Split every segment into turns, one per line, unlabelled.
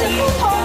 是不
同。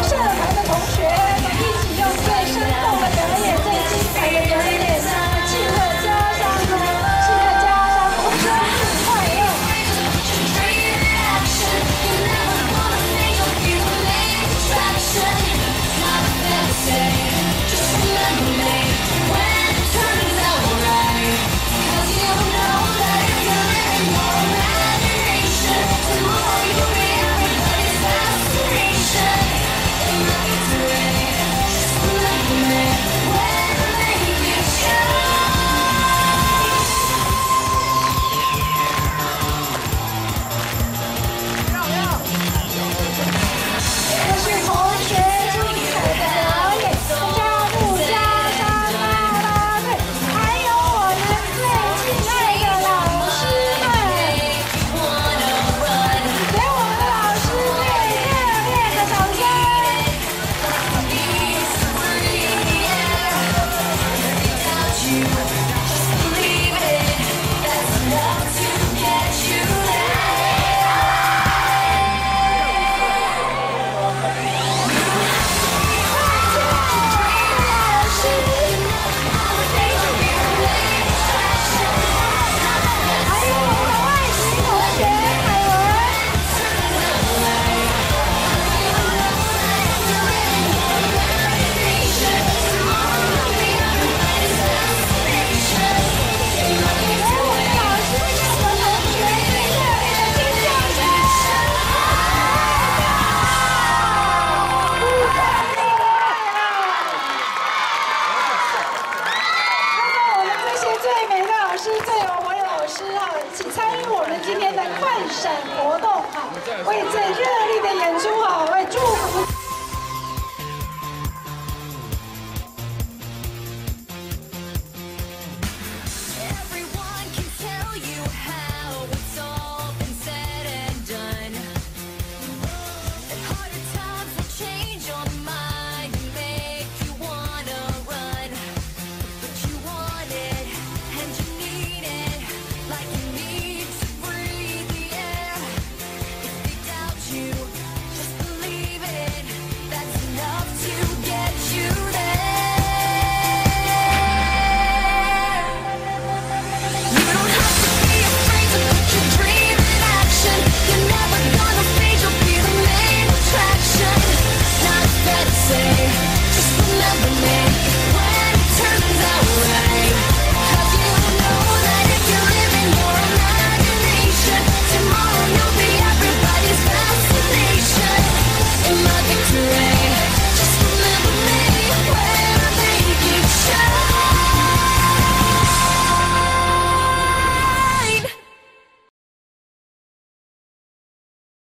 等活动啊为最热烈的演出